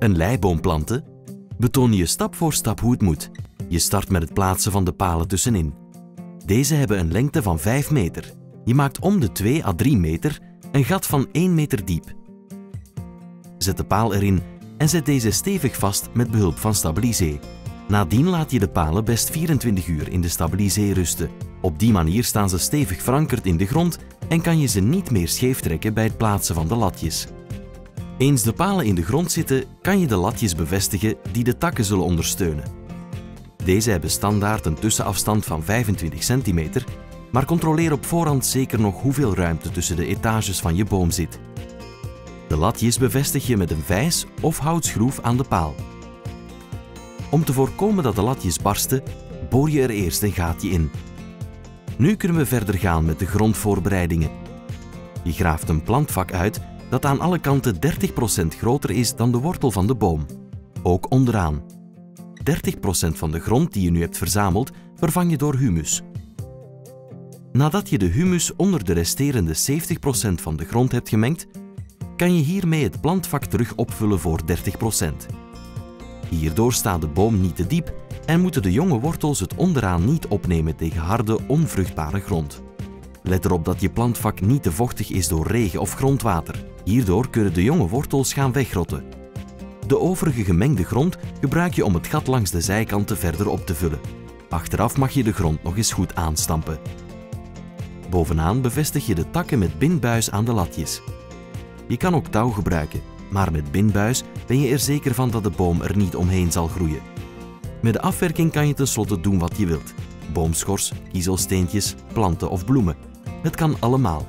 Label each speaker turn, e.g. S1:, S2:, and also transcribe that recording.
S1: Een leiboom planten? Betoon je stap voor stap hoe het moet. Je start met het plaatsen van de palen tussenin. Deze hebben een lengte van 5 meter. Je maakt om de 2 à 3 meter een gat van 1 meter diep. Zet de paal erin en zet deze stevig vast met behulp van stabilisé. Nadien laat je de palen best 24 uur in de stabilisé rusten. Op die manier staan ze stevig verankerd in de grond en kan je ze niet meer scheef trekken bij het plaatsen van de latjes. Eens de palen in de grond zitten, kan je de latjes bevestigen die de takken zullen ondersteunen. Deze hebben standaard een tussenafstand van 25 cm, maar controleer op voorhand zeker nog hoeveel ruimte tussen de etages van je boom zit. De latjes bevestig je met een vijs of houtschroef aan de paal. Om te voorkomen dat de latjes barsten, boor je er eerst een gaatje in. Nu kunnen we verder gaan met de grondvoorbereidingen. Je graaft een plantvak uit dat aan alle kanten 30% groter is dan de wortel van de boom. Ook onderaan. 30% van de grond die je nu hebt verzameld, vervang je door humus. Nadat je de humus onder de resterende 70% van de grond hebt gemengd, kan je hiermee het plantvak terug opvullen voor 30%. Hierdoor staat de boom niet te diep en moeten de jonge wortels het onderaan niet opnemen tegen harde, onvruchtbare grond. Let erop dat je plantvak niet te vochtig is door regen of grondwater. Hierdoor kunnen de jonge wortels gaan wegrotten. De overige gemengde grond gebruik je om het gat langs de zijkanten verder op te vullen. Achteraf mag je de grond nog eens goed aanstampen. Bovenaan bevestig je de takken met bindbuis aan de latjes. Je kan ook touw gebruiken, maar met bindbuis ben je er zeker van dat de boom er niet omheen zal groeien. Met de afwerking kan je tenslotte doen wat je wilt. Boomschors, kiezelsteentjes, planten of bloemen. Het kan allemaal.